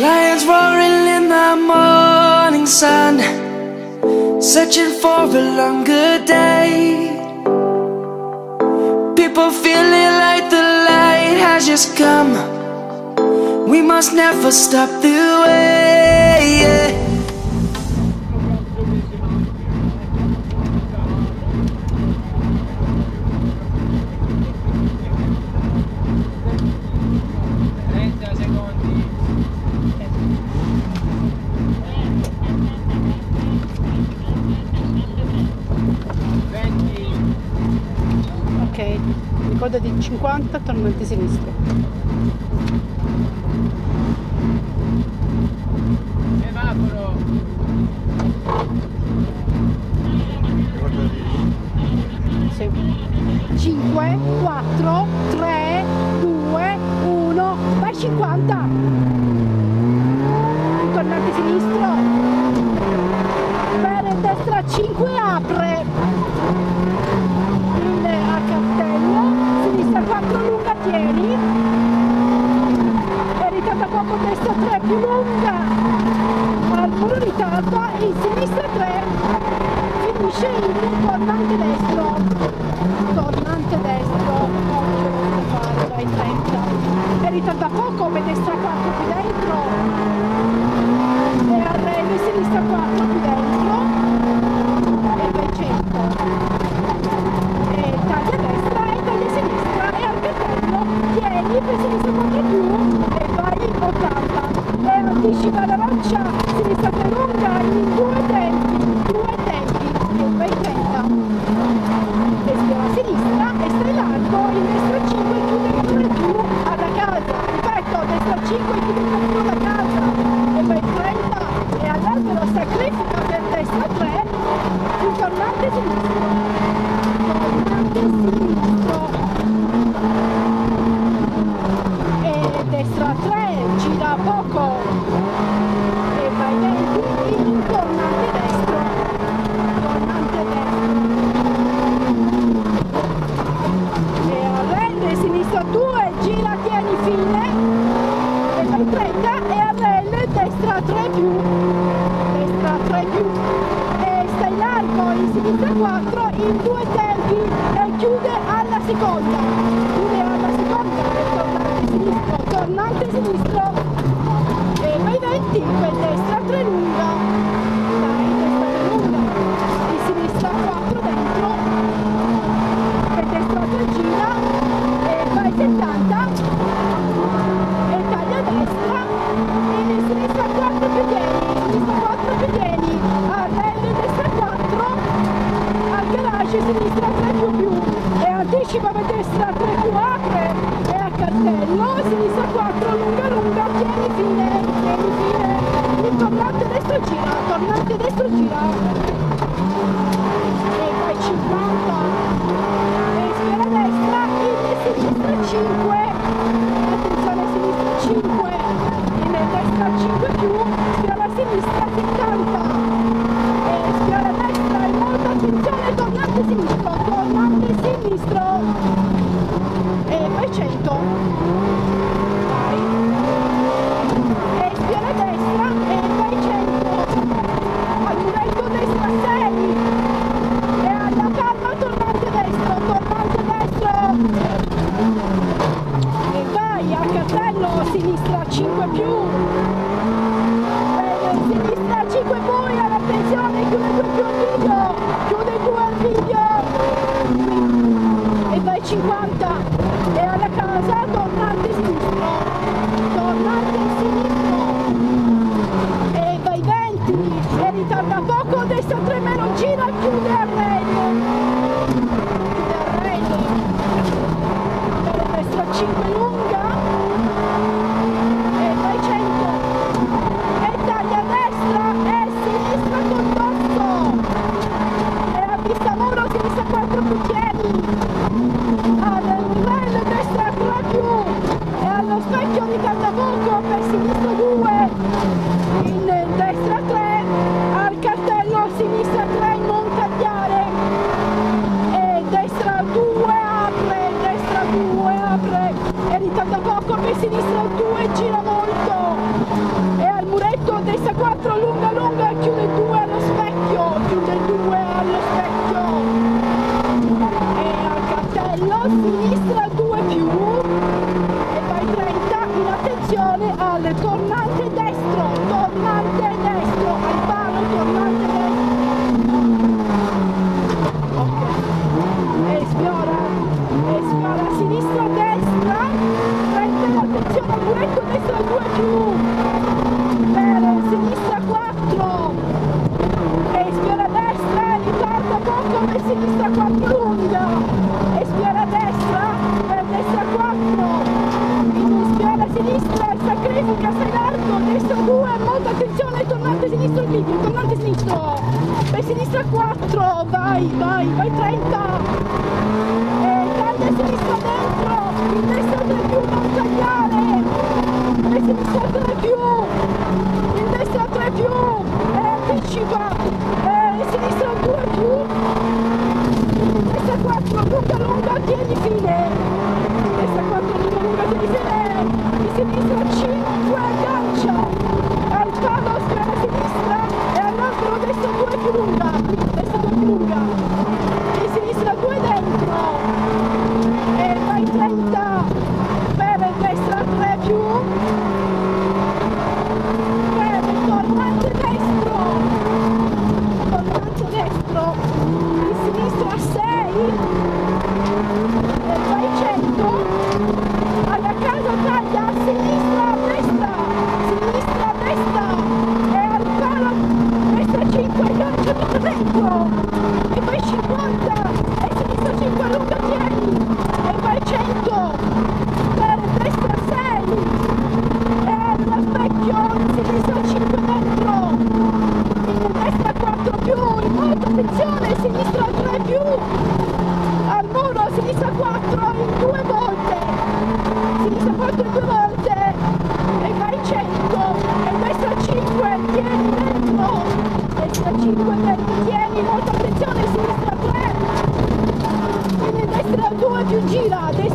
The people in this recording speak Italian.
Lions roaring in the morning sun Searching for a longer day. People feeling like just come. We must never stop the way. strada di 50 attualmente sinistra. Semaforo! Sì. 5, 4, 3, 2, 1, vai 50! uscendo il portante destro. 3 più, destra 3 più, e sta in arco in sinistra 4 in due tempi e chiude alla seconda, chiude alla seconda, tornante sinistro, tornante sinistro, e poi 20, poi destra 3 lunga, tornante destro gira, tornante destro gira. Look vai vai vai 30大，这